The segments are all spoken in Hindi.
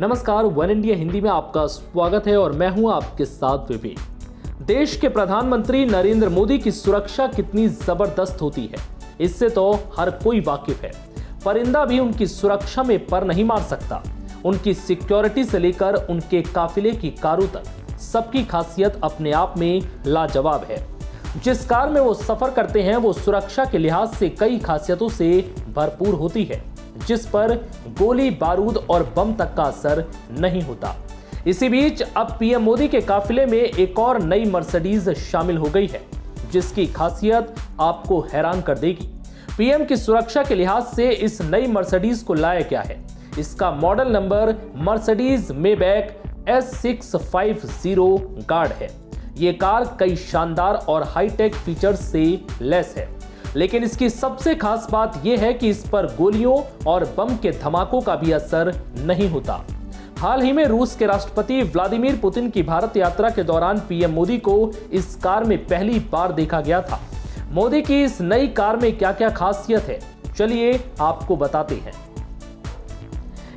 नमस्कार, वन इंडिया हिंदी में आपका स्वागत है और मैं हूँ आपके साथ विवेक। देश के प्रधानमंत्री नरेंद्र मोदी की सुरक्षा कितनी ज़बरदस्त होती है? इससे तो हर कोई वाकिफ है। परिंदा भी उनकी सुरक्षा में पर नहीं मार सकता। उनकी सिक्योरिटी से लेकर उनके काफिले की कारों तक सबकी खासियत अपने आप में लाजवाब है। जिस कार में वो सफ़र करते हैं, वो सुरक्षा के लिहाज से कई खासियतों से भरपूर होती है। जिस पर गोली, बारूद और बम तक का असर नहीं होता। इसी बीच अब पीएम मोदी के काफिले में एक और नई मर्सिडीज शामिल हो गई है, जिसकी खासियत आपको हैरान कर देगी। पीएम की सुरक्षा के लिहाज से इस नई मर्सिडीज को लाया क्या है। इसका model number Mercedes five zero guard है। ये कार कई शानदार और हाईटेक फीचर्स से लेस है। लेकिन इसकी सबसे खास बात यह है कि इस पर गोलियों और बम के धमाकों का भी असर नहीं होता। हाल ही में रूस के राष्ट्रपति व्लादिमीर पुतिन की भारत यात्रा के दौरान पीएम मोदी को इस कार में पहली बार देखा गया था। मोदी की इस नई कार में क्या क्या खासियत है? चलिए आपको बताते हैं।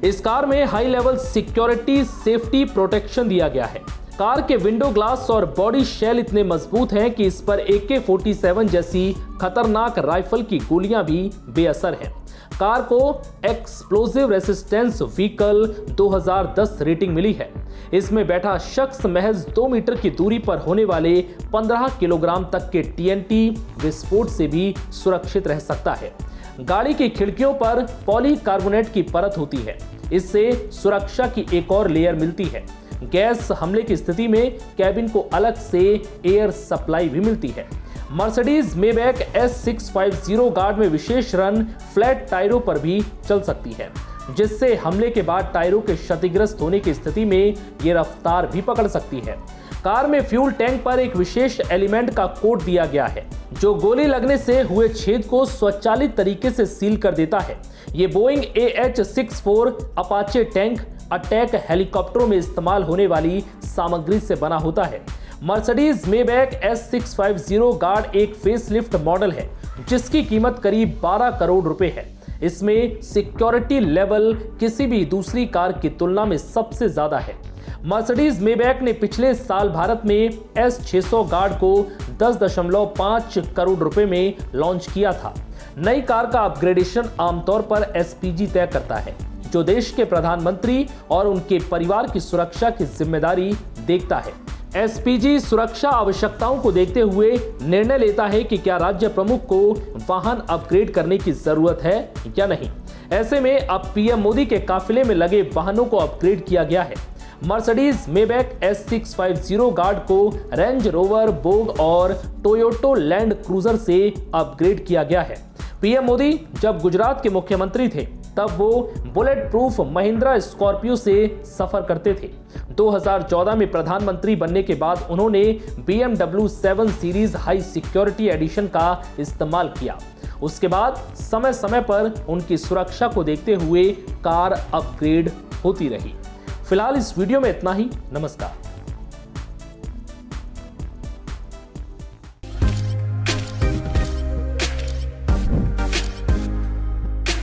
इस कार में high level security, safety, protection दिया गया है। कार के विंडो ग्लास और बॉडी शेल इतने मज़बूत हैं कि इस पर AK 47 जैसी खतरनाक राइफल की गोलियाँ भी बेअसर हैं। कार को एक्सप्लोजिव रेसिस्टेंस व्हीकल 2010 रेटिंग मिली है। इसमें बैठा शख्स महज दो मीटर की दूरी पर होने वाले 15 किलोग्राम तक के टीएनटी विस्फोट से भी सुरक्षित रह सकता है। गाड़ी की खिड़कियों पर पॉलीकार्बोनेट की परत होती है। इससे सुरक्षा की एक और लेयर मिलती है। गैस हमले की स्थिति में कैबिन को अलग से एयर सप्लाई भी मिलती है। Mercedes Maybach S six five zero guard में विशेष रन फ्लैट टायरों पर भी चल सकती है, जिससे हमले के बाद टायरों के क्षतिग्रस्त होने की स्थिति में ये रफ्तार भी पकड़ सकती है। कार में फ्यूल टैंक पर एक विशेष एलिमेंट का कोड दिया गया है, जो गोली लगने से हुए छेद को स्वचालित तरीके से सील कर देता है। ये Boeing A H six four Apache tank attack हेलीकॉप्टरों में इस्तेमाल होने वाली सामग्री से बना होता है। Mercedes Maybach S six five zero guard एक फेसलिफ्ट मॉडल है, जिसकी कीमत करीब 12 करोड़ रुपए है। इसमें सिक्योरिटी लेवल किसी भी दूसरी कार की तुलना में सबसे ज़्यादा है। मर्सिडीज मेबैक ने पिछले साल भारत में एस 600 गार्ड को 10.5 करोड़ रुपए में लॉन्च किया था। नई कार का अपग्रेडेशन आमतौर पर एसपीजी तय करता है। जो देश के प्रधानमंत्री और उनके परिवार की सुरक्षा की ज़िम्मेदारी देखता है। एसपीजी सुरक्षा आवश्यकताओं को देखते हुए निर्णय लेता है कि क्या राज्य प्रमुख को वाहन अपग्रेड करने की ज़रूरत है या नहीं। ऐसे में अब पीएम मोदी के काफिले में लगे वाहनों को अपग्रेड किया गया है। Mercedes, Maybach, S six five zero guard को रेंज रोवर, बोग और टोयोटो लैंड क्रूजर से अपग्रेड किया गया है। पीएम मोदी जब गुजरात के मुख्यमंत्री थे तब वो बुलेट प्रूफ महिंद्रा स्कॉर्पियो से सफ़र करते थे। 2014 में प्रधानमंत्री बनने के बाद उन्होंने BMW 7 series high security edition का इस्तेमाल किया। उसके बाद समय समय पर उनकी सुरक्षा को देखते हुए कार अपग्रेड होती रही। फ़िलहाल इस वीडियो में इतना ही। नमस्कार।